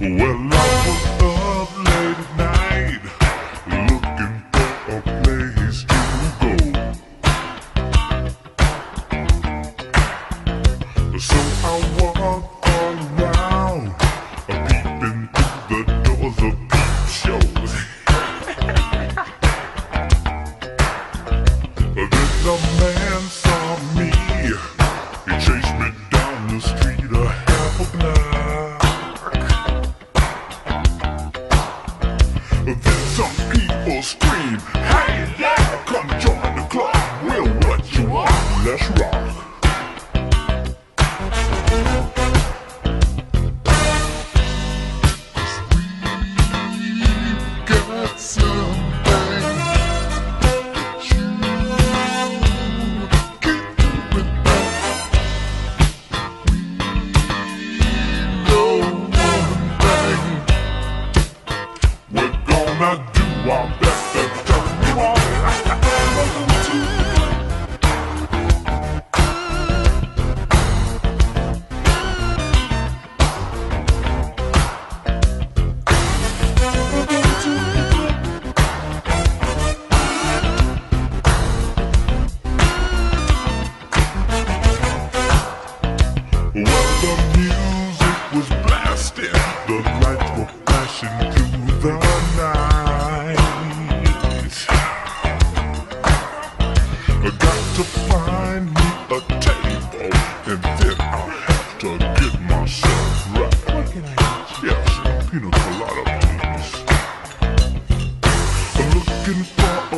Well, love. So I walk all around, peeping through the doors of peep shows. then the man saw me, he chased me down the street a half a block. Then some people scream, Hey, yeah, come join the club, We'll what you want, let's rock.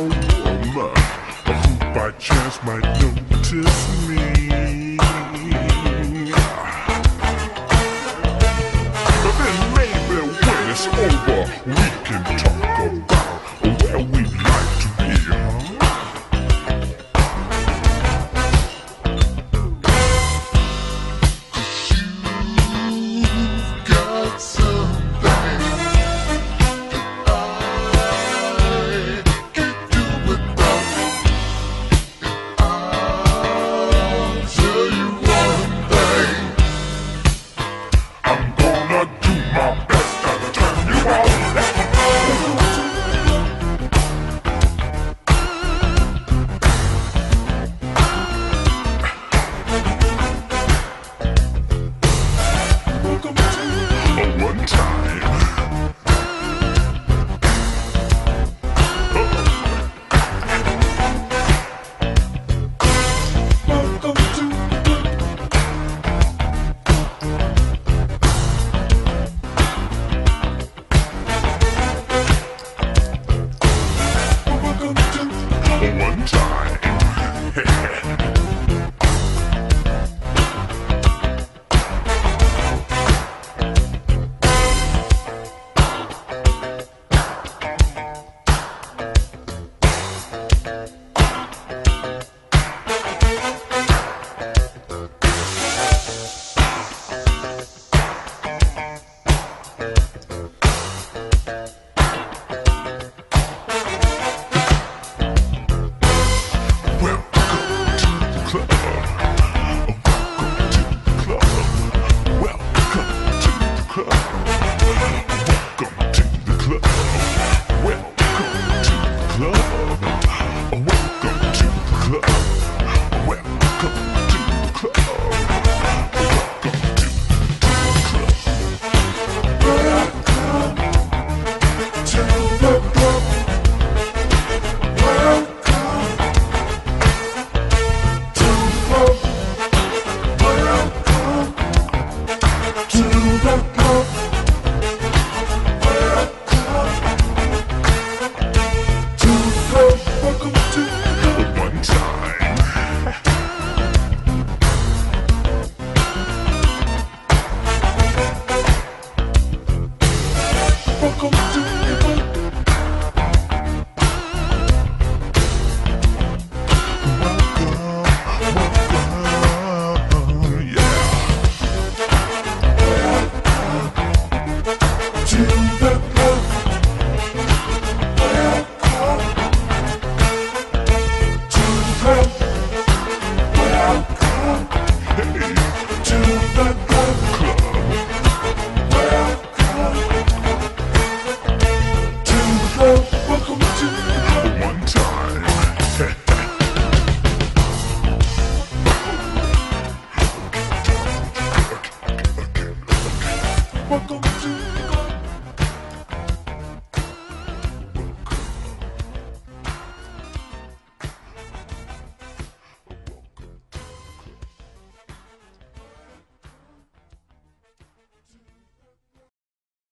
warmer. A who by chance might notice me. But then maybe when it's over, we can talk about where we